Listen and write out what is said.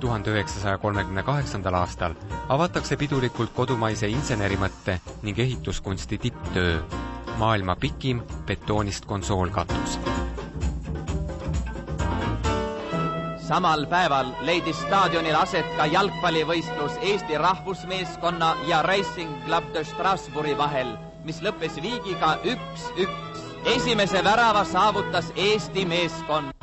tuhande üheksasaja kolmekümne kaheksandal aastal avatakse pidulikult kodumaise insenerimõtte ning ehituskunsti tipptöö, maailma pikim betoonist konsoolkatus. samal päeval leidis staadionil aset ka jalgpallivõistlus Eesti rahvusmeeskonna ja Racing Club de Strasbourgi vahel, mis lõppes viigiga üks-üks. esimese värava saavutas Eesti meeskond.